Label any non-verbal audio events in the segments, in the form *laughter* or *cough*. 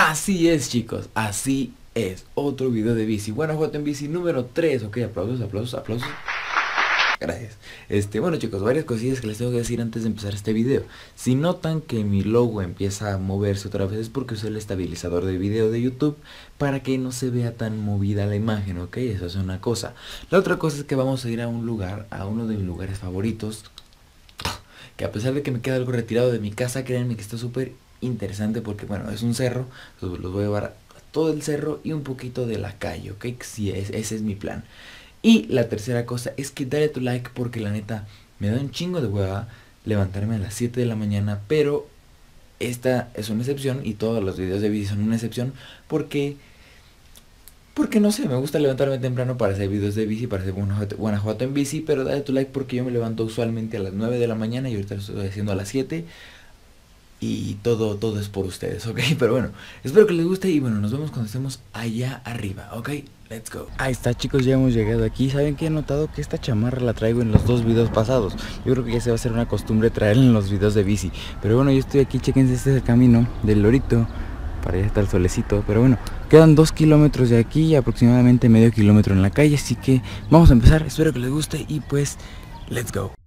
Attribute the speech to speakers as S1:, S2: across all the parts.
S1: Así es chicos, así es. Otro video de bici. Guanajuato en bici número 3. Ok, aplausos, aplausos, aplausos. Gracias. Este, bueno chicos, varias cosillas que les tengo que decir antes de empezar este video. Si notan que mi logo empieza a moverse otra vez es porque usé el estabilizador de video de YouTube para que no se vea tan movida la imagen, ¿ok? Eso es una cosa. La otra cosa es que vamos a ir a un lugar, a uno de mis lugares favoritos, que a pesar de que me queda algo retirado de mi casa, créanme que está súper interesante porque, bueno, es un cerro, los, los voy a llevar todo el cerro y un poquito de la calle, ¿ok? Sí, es, ese es mi plan. Y la tercera cosa es que dale tu like porque la neta me da un chingo de hueva levantarme a las 7 de la mañana, pero esta es una excepción y todos los videos de bici son una excepción porque porque no sé, me gusta levantarme temprano para hacer videos de bici, para hacer Guanajuato en bici, pero dale tu like porque yo me levanto usualmente a las 9 de la mañana y ahorita lo estoy haciendo a las 7 y todo, todo es por ustedes, ¿ok? *laughs* Pero bueno, espero que les guste y bueno, nos vemos cuando estemos allá arriba, ¿ok? Let's go. Ahí está chicos, ya hemos llegado aquí. ¿Saben que he notado? Que esta chamarra la traigo en los dos videos pasados. Yo creo que ya se va a hacer una costumbre traerla en los videos de bici. Pero bueno, yo estoy aquí, chequense este es el camino del lorito. Para allá está el solecito. Pero bueno, quedan dos kilómetros de aquí y aproximadamente medio kilómetro en la calle. Así que vamos a empezar. Espero que les guste y pues, let's go.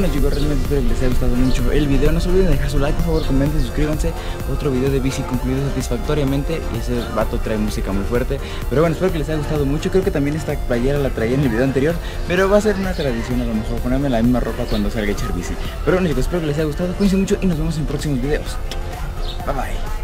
S1: Bueno chicos, realmente espero que les haya gustado mucho el video. No se olviden de dejar su like, por favor, comenten, suscríbanse. Otro video de bici concluido satisfactoriamente. Y ese vato trae música muy fuerte. Pero bueno, espero que les haya gustado mucho. Creo que también esta playera la traía en el video anterior. Pero va a ser una tradición a lo mejor ponerme la misma ropa cuando salga a echar bici. Pero bueno chicos, espero que les haya gustado. Cuídense mucho y nos vemos en próximos videos. Bye bye.